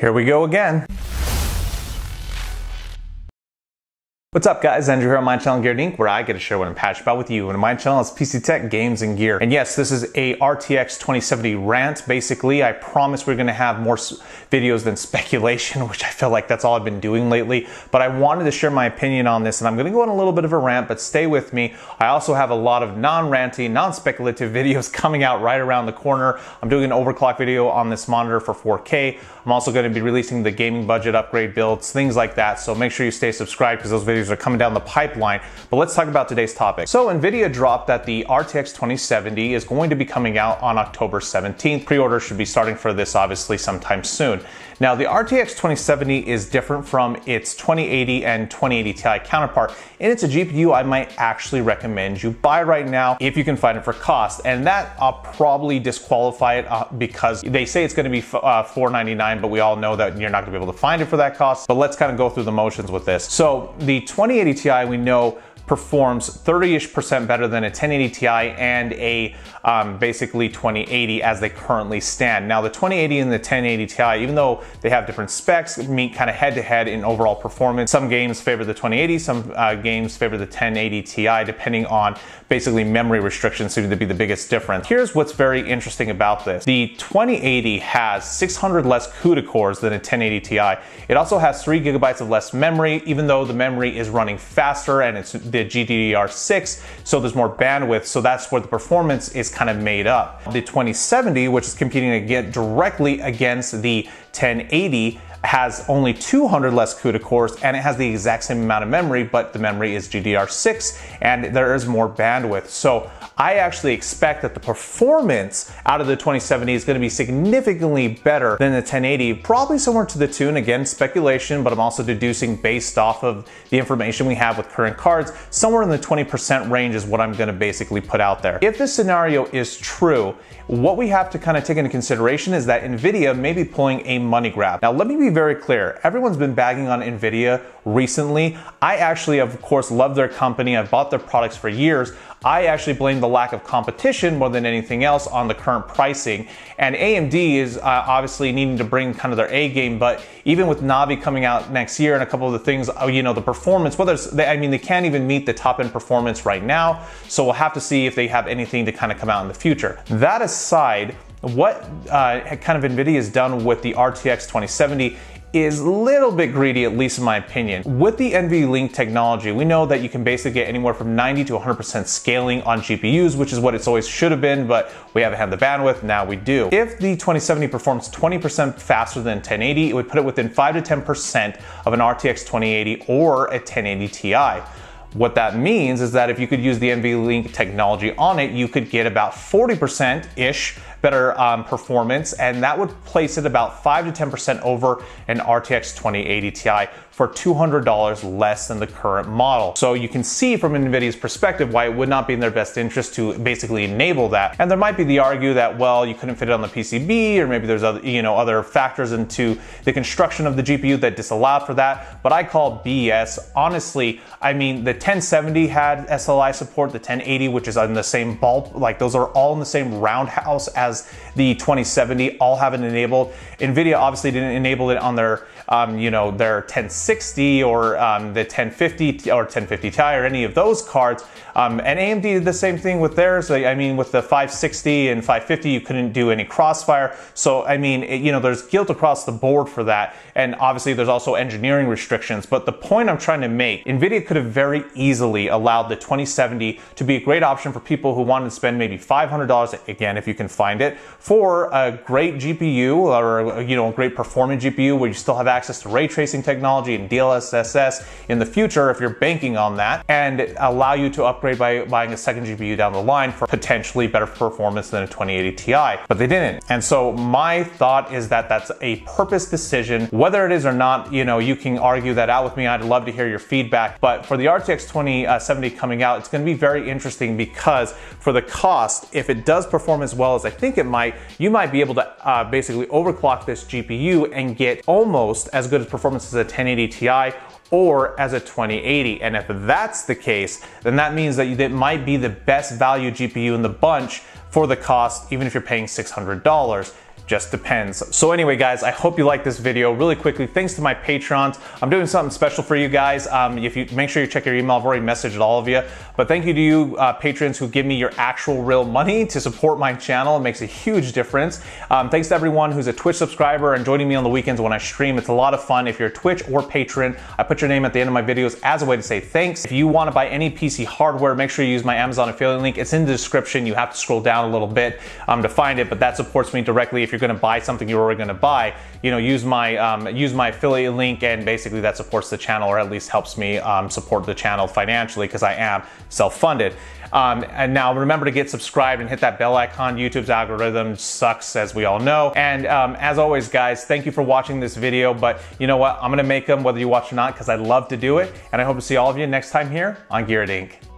Here we go again. What's up guys, Andrew here on my channel Geared Inc, where I get to share what I'm passionate about with you. And my channel is PC Tech, Games, and Gear. And yes, this is a RTX 2070 rant. Basically, I promise we're gonna have more videos than speculation, which I feel like that's all I've been doing lately. But I wanted to share my opinion on this, and I'm gonna go on a little bit of a rant, but stay with me. I also have a lot of non-ranty, non-speculative videos coming out right around the corner. I'm doing an overclock video on this monitor for 4K. I'm also gonna be releasing the gaming budget upgrade builds, things like that. So make sure you stay subscribed because those videos are coming down the pipeline. But let's talk about today's topic. So NVIDIA dropped that the RTX 2070 is going to be coming out on October 17th. Pre-order should be starting for this obviously sometime soon. Now the RTX 2070 is different from its 2080 and 2080 Ti counterpart, and it's a GPU I might actually recommend you buy right now if you can find it for cost. And that I'll probably disqualify it uh, because they say it's going to be uh, 499, but we all know that you're not going to be able to find it for that cost. But let's kind of go through the motions with this. So the 2080 Ti we know performs 30-ish percent better than a 1080 Ti and a um, basically 2080 as they currently stand. Now the 2080 and the 1080 Ti, even though they have different specs, meet kind of head to head in overall performance. Some games favor the 2080, some uh, games favor the 1080 Ti, depending on basically memory restrictions seem to be the biggest difference. Here's what's very interesting about this. The 2080 has 600 less CUDA cores than a 1080 Ti. It also has three gigabytes of less memory, even though the memory is running faster and it's the GDDR6, so there's more bandwidth. So that's where the performance is kind of made up. The 2070, which is competing again directly against the 1080, has only 200 less CUDA cores and it has the exact same amount of memory, but the memory is GDDR6 and there is more bandwidth. So I actually expect that the performance out of the 2070 is going to be significantly better than the 1080, probably somewhere to the tune, again, speculation, but I'm also deducing based off of the information we have with current cards, somewhere in the 20% range is what I'm going to basically put out there. If this scenario is true, what we have to kind of take into consideration is that NVIDIA may be pulling a money grab. Now, let me be very clear. Everyone's been bagging on NVIDIA recently. I actually, of course, love their company. I've bought their products for years. I actually blame the lack of competition more than anything else on the current pricing. And AMD is uh, obviously needing to bring kind of their A game, but even with Navi coming out next year and a couple of the things, uh, you know, the performance, whether it's, I mean, they can't even meet the top end performance right now. So we'll have to see if they have anything to kind of come out in the future. That aside, what uh, kind of NVIDIA has done with the RTX 2070 is a little bit greedy, at least in my opinion. With the NVLink technology, we know that you can basically get anywhere from 90 to 100% scaling on GPUs, which is what it's always should have been, but we haven't had the bandwidth, now we do. If the 2070 performs 20% faster than 1080, it would put it within 5 to 10% of an RTX 2080 or a 1080 Ti. What that means is that if you could use the NVLink technology on it, you could get about 40%-ish better um, performance, and that would place it about 5 to 10% over an RTX 2080 Ti for $200 less than the current model. So you can see from NVIDIA's perspective why it would not be in their best interest to basically enable that. And there might be the argue that, well, you couldn't fit it on the PCB, or maybe there's other, you know, other factors into the construction of the GPU that disallowed for that, but I call BS. Honestly, I mean, the 1070 had SLI support, the 1080, which is in the same bulb, like those are all in the same roundhouse as the 2070, all have it enabled. NVIDIA obviously didn't enable it on their, um, you know, their 1060 1060 or um, the 1050 or 1050 Ti or any of those cards. Um, and AMD did the same thing with theirs. I mean, with the 560 and 550, you couldn't do any crossfire. So, I mean, it, you know, there's guilt across the board for that. And obviously, there's also engineering restrictions. But the point I'm trying to make, NVIDIA could have very easily allowed the 2070 to be a great option for people who wanted to spend maybe $500, again, if you can find it, for a great GPU or, you know, a great performing GPU where you still have access to ray tracing technology and DLSS in the future if you're banking on that and allow you to upgrade by buying a second GPU down the line for potentially better performance than a 2080 Ti. But they didn't. And so my thought is that that's a purpose decision. Whether it is or not, you know, you can argue that out with me. I'd love to hear your feedback. But for the RTX 2070 coming out, it's going to be very interesting because for the cost, if it does perform as well as I think it might, you might be able to uh, basically overclock this GPU and get almost as good as performance as a 1080 Ti or as a 2080. And if that's the case, then that means that it might be the best value GPU in the bunch for the cost, even if you're paying $600 just depends. So anyway, guys, I hope you like this video. Really quickly, thanks to my patrons. I'm doing something special for you guys. Um, if you make sure you check your email, I've already messaged all of you. But thank you to you uh, patrons who give me your actual real money to support my channel. It makes a huge difference. Um, thanks to everyone who's a Twitch subscriber and joining me on the weekends when I stream. It's a lot of fun. If you're a Twitch or patron, I put your name at the end of my videos as a way to say thanks. If you want to buy any PC hardware, make sure you use my Amazon affiliate link. It's in the description. You have to scroll down a little bit um, to find it, but that supports me directly. If you're going to buy something you're already going to buy, you know, use my um, use my affiliate link, and basically that supports the channel, or at least helps me um, support the channel financially because I am self-funded. Um, and now remember to get subscribed and hit that bell icon. YouTube's algorithm sucks, as we all know. And um, as always, guys, thank you for watching this video. But you know what? I'm gonna make them whether you watch or not because I love to do it. And I hope to see all of you next time here on Geared Inc.